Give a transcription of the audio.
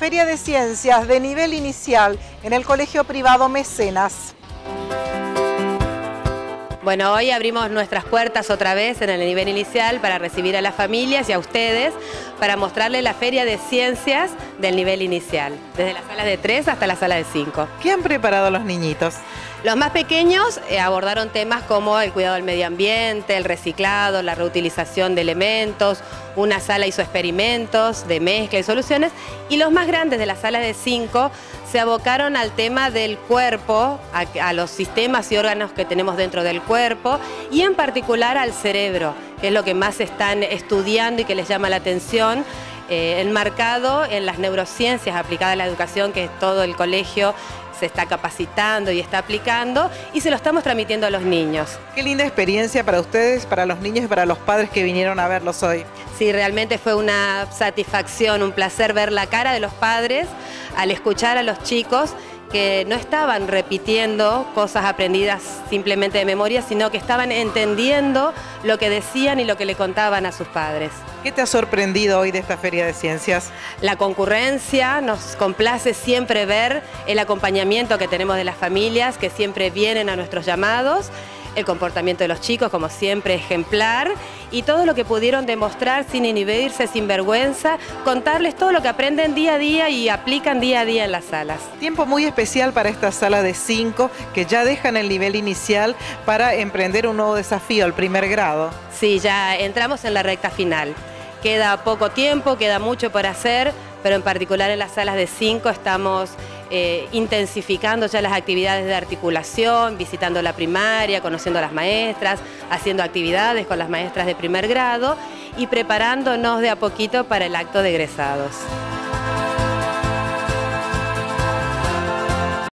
Feria de Ciencias de nivel inicial en el Colegio Privado Mecenas. Bueno, hoy abrimos nuestras puertas otra vez en el nivel inicial para recibir a las familias y a ustedes para mostrarles la Feria de Ciencias del nivel inicial, desde las salas de 3 hasta la sala de 5. ¿Qué han preparado los niñitos? Los más pequeños eh, abordaron temas como el cuidado del medio ambiente, el reciclado, la reutilización de elementos, una sala hizo experimentos de mezcla y soluciones, y los más grandes de la sala de 5 se abocaron al tema del cuerpo, a, los sistemas y órganos que tenemos dentro del cuerpo, y en particular al cerebro, que es lo que más están estudiando y que les llama la atención. Eh, enmarcado en las neurociencias aplicadas a la educación, que es todo el colegio se está capacitando y está aplicando y se lo estamos transmitiendo a los niños. Qué linda experiencia para ustedes, para los niños y para los padres que vinieron a verlos hoy. Sí, realmente fue una satisfacción, un placer ver la cara de los padres al escuchar a los chicos que no estaban repitiendo cosas aprendidas simplemente de memoria, sino que estaban entendiendo lo que decían y lo que le contaban a sus padres. ¿Qué te ha sorprendido hoy de esta Feria de Ciencias? La concurrencia, nos complace siempre ver el acompañamiento que tenemos de las familias que siempre vienen a nuestros llamados el comportamiento de los chicos, como siempre, ejemplar, y todo lo que pudieron demostrar sin inhibirse, sin vergüenza, contarles todo lo que aprenden día a día y aplican día a día en las salas. Tiempo muy especial para esta sala de cinco que ya dejan el nivel inicial para emprender un nuevo desafío, el primer grado. Sí, ya entramos en la recta final. Queda poco tiempo, queda mucho por hacer, pero en particular en las salas de cinco estamos eh, intensificando ya las actividades de articulación, visitando la primaria, conociendo a las maestras, haciendo actividades con las maestras de primer grado y preparándonos de a poquito para el acto de egresados.